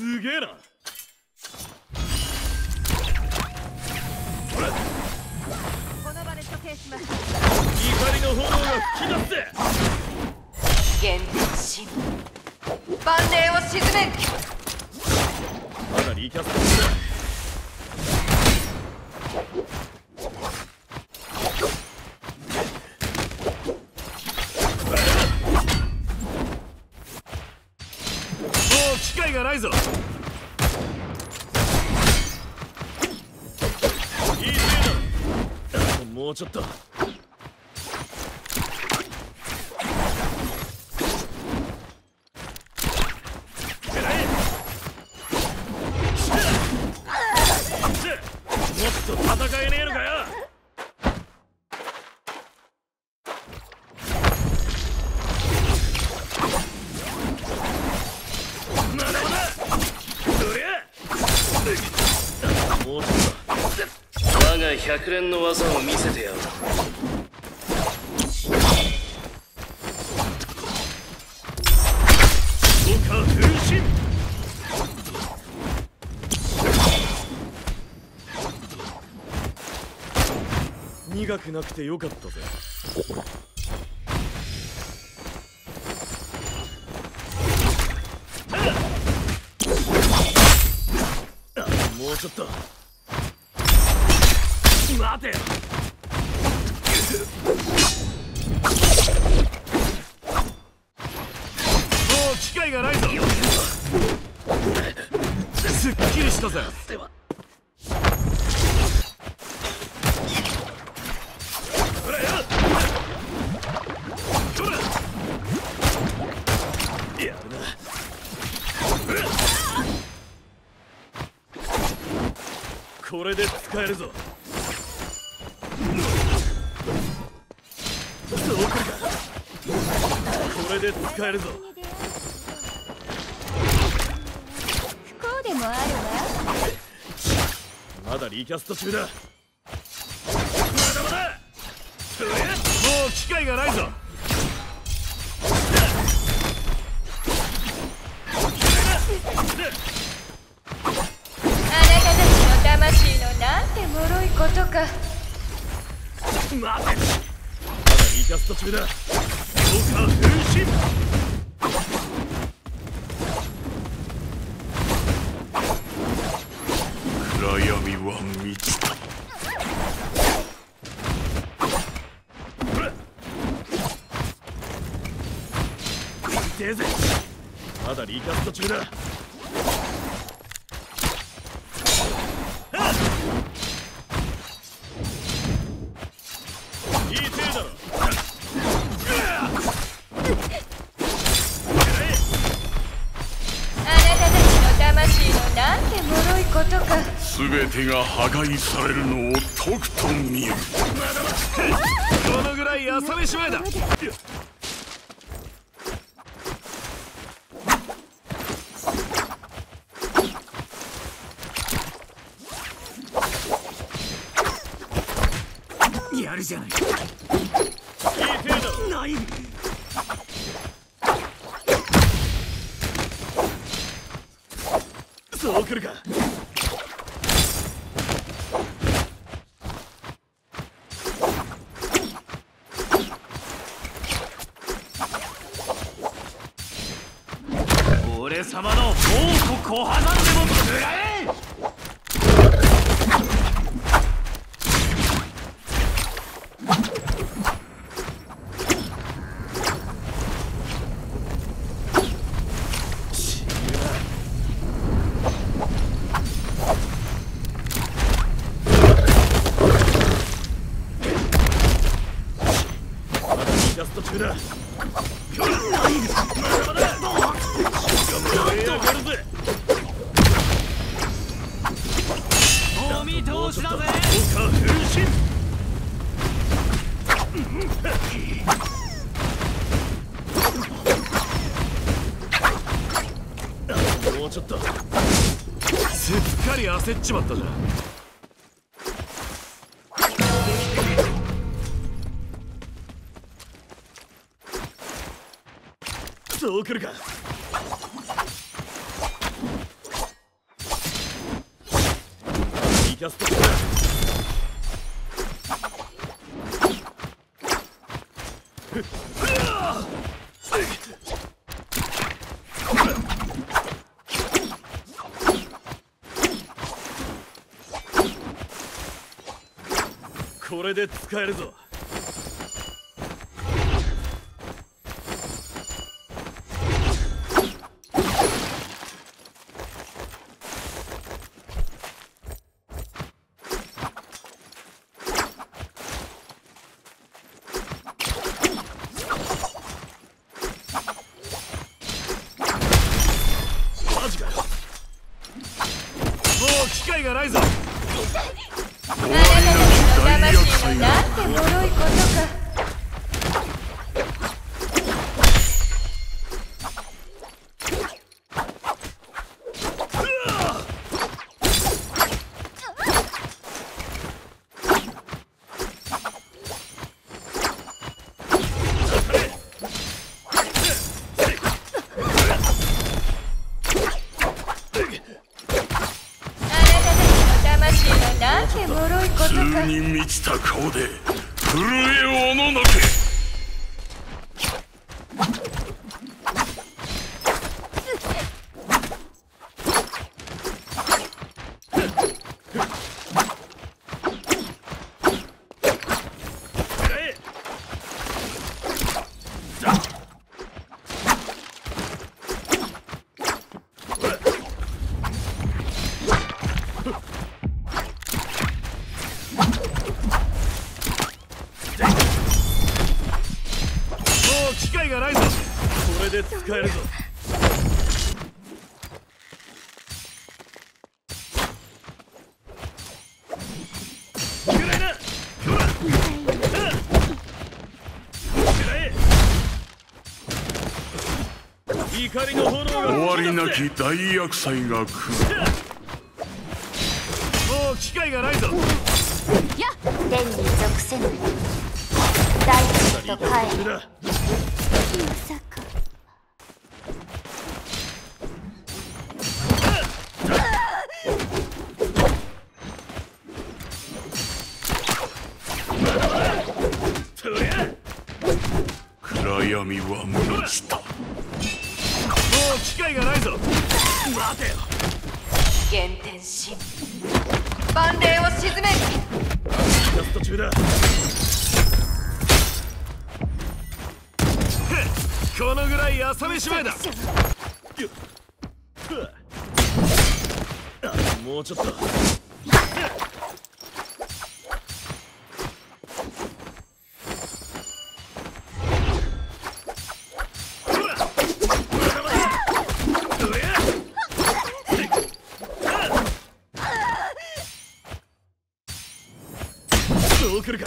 すげえな。この場で処刑します怒りの炎が吹き出せ現実神万霊を沈めまだリキャスト中だもう機会がないぞ。いいせいだもうちょっと狙えもっと戦えねえのかよまだまだそりゃもうちょっ我が百連の技を見せてやろう。苦くなくてよかったぜ。もうちょっと。待て。よもう機会がないぞ。すっきりしたぜ。これで使えるぞれで使えるぞ。不幸でもあるわ。まだリキャスト中だ。まだまだ。もう機会がないぞ。あなたたちの魂のなんて脆いことか。待て。まだリキャスト中だまだリキャスト中だことか。全てが破壊されるのをとくと見る。このぐらい朝飯前だ？やるじゃない。ない。そうくるか俺様の宝庫小破山でも食らえもうちょっと。すっかり焦っちまったじゃん。そう来るか。イキャスト。これで使えるぞマジかよもう機会がないぞ。あなたたちの魂のなんて脆いことかあなたたちの魂のなんて脆いことか通した顔で震えおののけえもう機会がないぞこれで使えるぞ。終わりなき大厄災が来る。もう機会がないぞ天に属せぬ。大地へと帰るだまさかそりゃ暗闇は満ちた。もう機会がないぞ。待てよ。原点神。万霊を鎮め。中だ。このぐらい朝飯前だ。もうちょっとそうくるか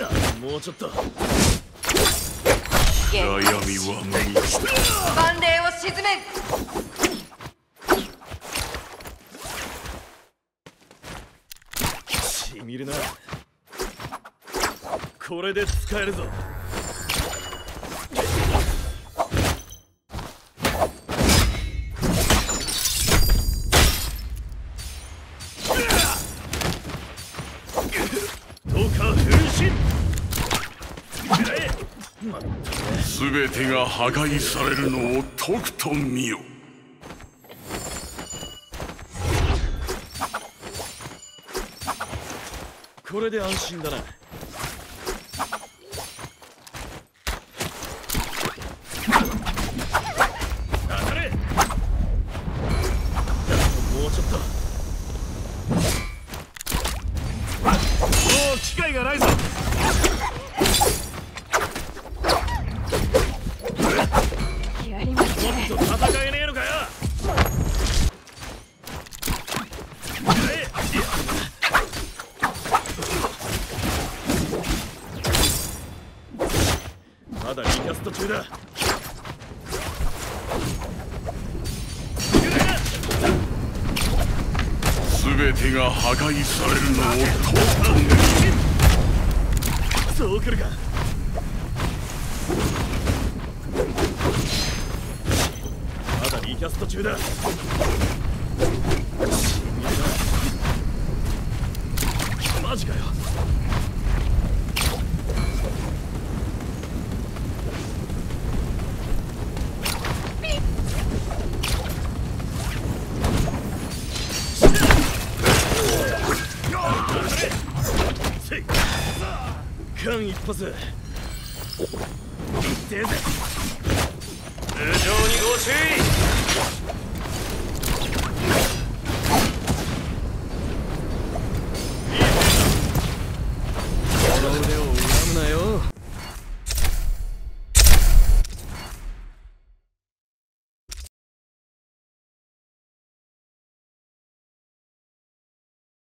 あもうちょっと。暗闇は満ちた。万霊を鎮め。るしみるな。これで使えるぞ全てが破壊されるのをとくと見よ。これで安心だな。全てが破壊されるのをとくと見よそう来るか。まだリキャスト中だ。しみるなマジかよ。間一髪いって。ぜ無情にご注意。